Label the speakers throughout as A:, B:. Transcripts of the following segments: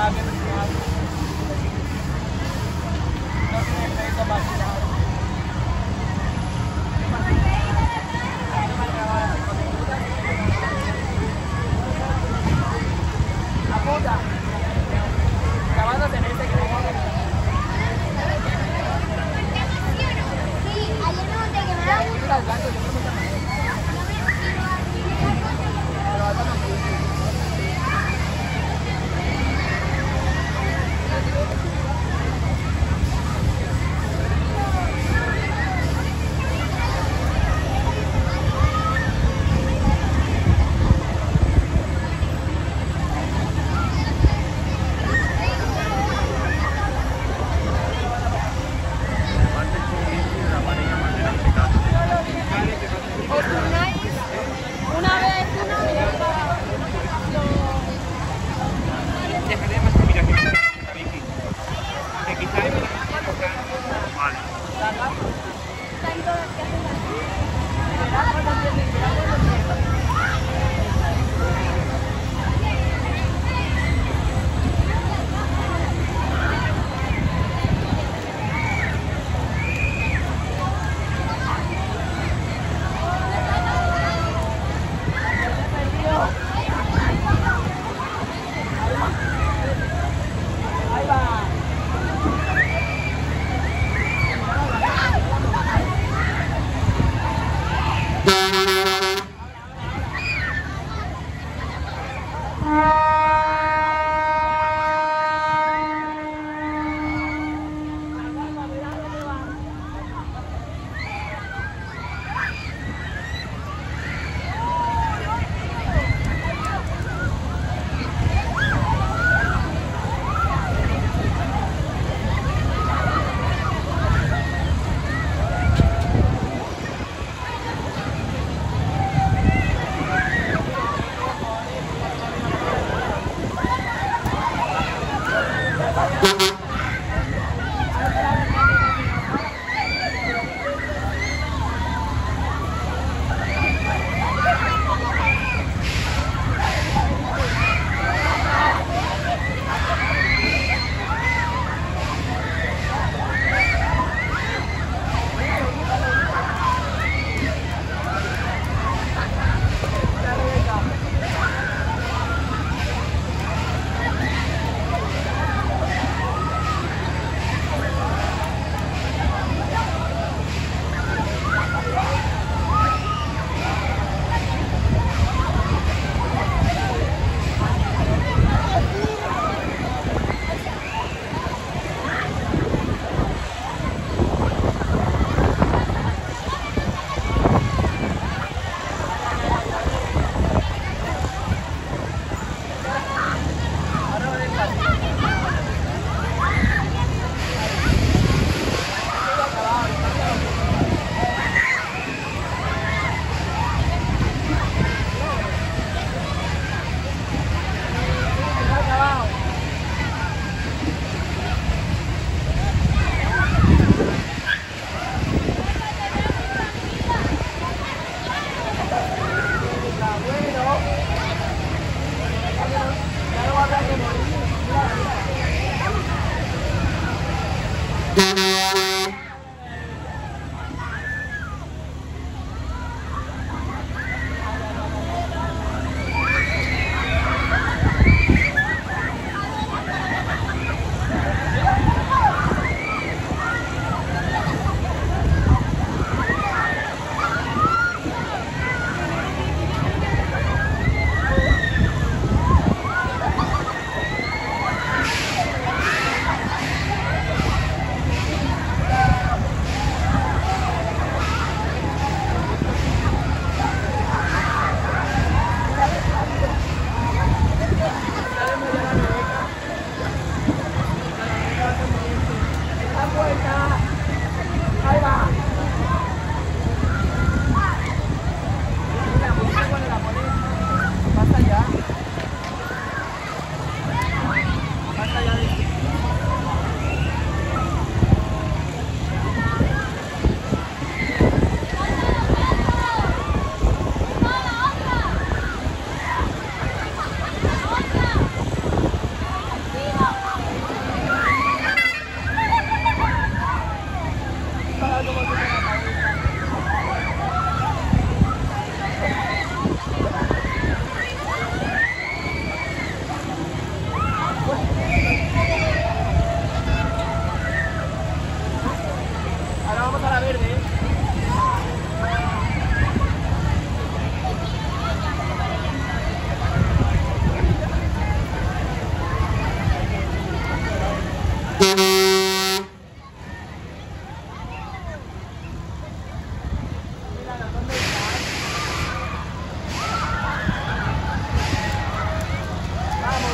A: grabe. Vamos,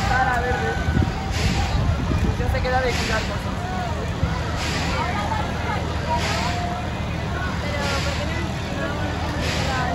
A: Sara Verde. ¿eh? Ya se queda de girar, por favor.